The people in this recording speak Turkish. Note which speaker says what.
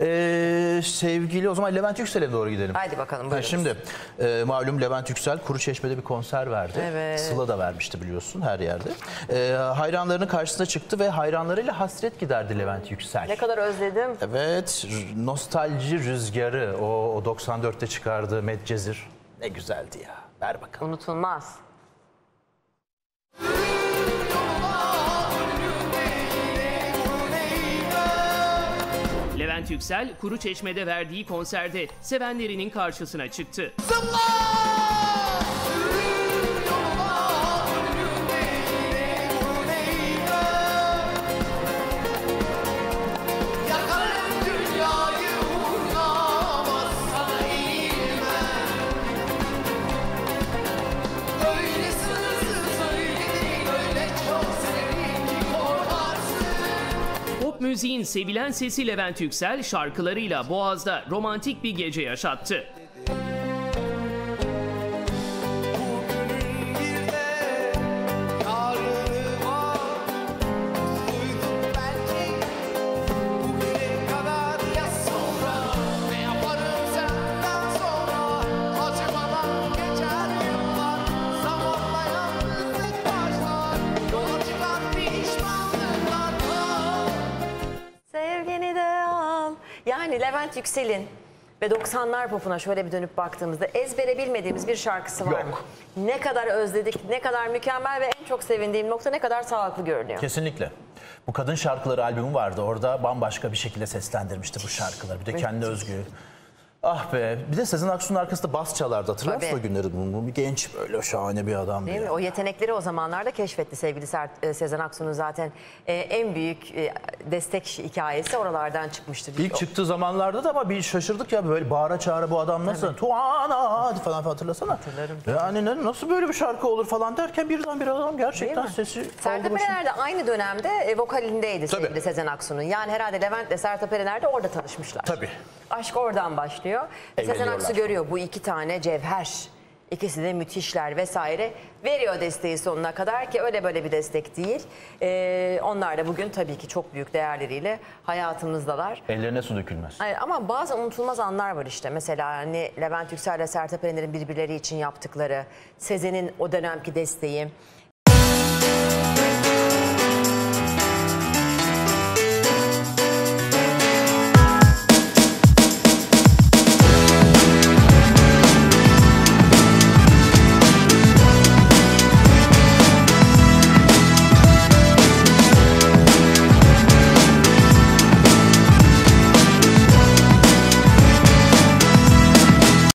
Speaker 1: Ee, sevgili o zaman Levent Yüksel'e doğru gidelim.
Speaker 2: Haydi bakalım,
Speaker 1: Ha,
Speaker 2: buyurunuz.
Speaker 1: şimdi e, malum Levent Yüksel Kuruçeşme'de bir konser verdi.
Speaker 2: Evet.
Speaker 1: Sıla da vermişti biliyorsun her yerde. Ee, hayranlarının karşısına çıktı ve hayranlarıyla hasret giderdi Levent Yüksel.
Speaker 2: Ne kadar özledim.
Speaker 1: Evet, nostalji rüzgarı o, o 94'te çıkardığı Medcezir ne güzeldi ya. Ver bakalım.
Speaker 2: Unutulmaz.
Speaker 3: Levent Yüksel, Kuruçeşme'de verdiği konserde sevenlerinin karşısına çıktı.
Speaker 4: Yakarım
Speaker 3: Pop müziğin sevilen sesi Levent Yüksel şarkılarıyla Boğaz'da romantik bir gece yaşattı.
Speaker 2: Yani Levent Yüksel'in ve 90'lar popuna şöyle bir dönüp baktığımızda ezbere bilmediğimiz bir şarkısı var?
Speaker 1: Yok.
Speaker 2: Ne kadar özledik, ne kadar mükemmel ve en çok sevindiğim nokta ne kadar sağlıklı görünüyor.
Speaker 1: Kesinlikle. Bu kadın şarkıları albümü vardı. Orada bambaşka bir şekilde seslendirmişti bu şarkıları. Bir de kendi özgü. Ah be. Bir de Sezen Aksu'nun arkasında bas çalardı. Hatırlar mısın o günleri? Bu bir genç böyle şahane bir adamdı.
Speaker 2: Değil
Speaker 1: ya.
Speaker 2: mi? O yetenekleri o zamanlarda keşfetti sevgili Ser- e, Sezen Aksu'nun zaten e, en büyük e, destek hikayesi oralardan çıkmıştır.
Speaker 1: İlk çıktığı zamanlarda da ama bir şaşırdık ya böyle bağıra çağıra bu adam nasıl? Tuana falan hatırlasana.
Speaker 2: Hatırlarım.
Speaker 1: Yani ne- nasıl böyle bir şarkı olur falan derken birden bir adam gerçekten sesi
Speaker 2: Sertab. Erener de aynı dönemde e, vokalindeydi
Speaker 1: Tabii.
Speaker 2: sevgili Sezen Aksu'nun. Yani herhalde Levent ile Sertab Erener de orada tanışmışlar.
Speaker 1: Tabii.
Speaker 2: Aşk oradan başlıyor. Sezen. Aksu görüyor bu iki tane cevher. İkisi de müthişler vesaire. Veriyor desteği sonuna kadar ki öyle böyle bir destek değil. Ee, onlar da bugün tabii ki çok büyük değerleriyle hayatımızdalar.
Speaker 1: Ellerine su dökülmez.
Speaker 2: Hayır, ama bazı unutulmaz anlar var işte. Mesela hani Levent Yüksel ile Sertab Erener'in birbirleri için yaptıkları, Sezen'in o dönemki desteği.